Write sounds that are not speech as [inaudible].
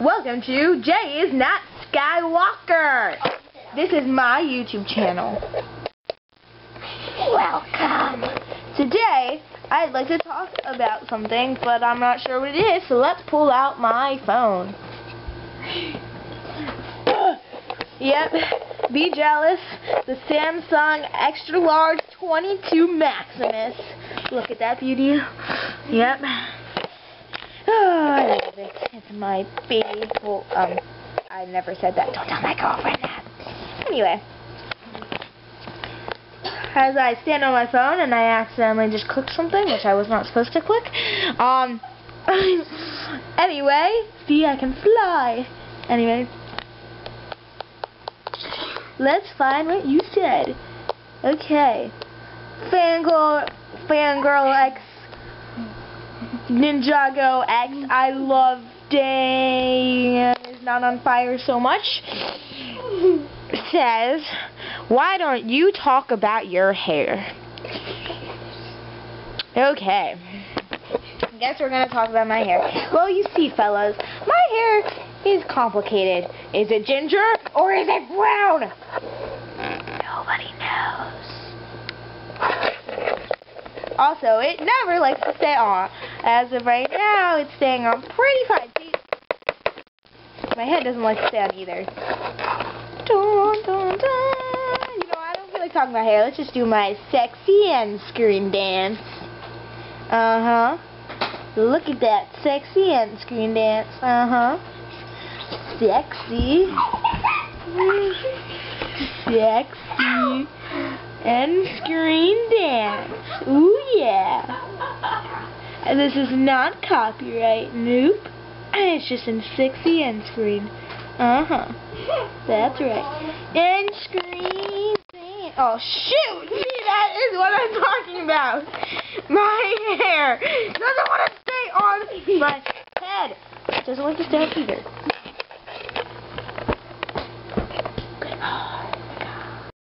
Welcome to Jay is Not Skywalker. This is my YouTube channel. Welcome. Today, I'd like to talk about something, but I'm not sure what it is, so let's pull out my phone. [coughs] yep, be jealous. The Samsung Extra Large 22 Maximus. Look at that beauty. Yep. I love it. It's my baby. Well, um, I never said that. Don't tell my girlfriend that. Anyway. As I stand on my phone and I accidentally just click something, which I was not supposed to click. Um, [laughs] anyway, see, I can fly. Anyway. Let's find what you said. Okay. Fangirl, Fangirl X Ninjago X, I love Day is not on fire so much, says, why don't you talk about your hair? Okay. I guess we're going to talk about my hair. Well, you see, fellas, my hair is complicated. Is it ginger or is it brown? Nobody knows. Also, it never likes to stay on. As of right now, it's staying on pretty fine. See, my head doesn't like to stay on either. Dun, dun, dun. You know, I don't feel like talking about hair. Let's just do my sexy and screen dance. Uh-huh. Look at that sexy and screen dance. Uh-huh. Sexy. Sexy. And screen dance. Ooh, yeah. And this is not copyright. Nope. It's just in sexy end screen. Uh-huh. That's right. End screen. Oh, shoot! See, that is what I'm talking about. My hair doesn't want to stay on my head. Doesn't want to stay up either.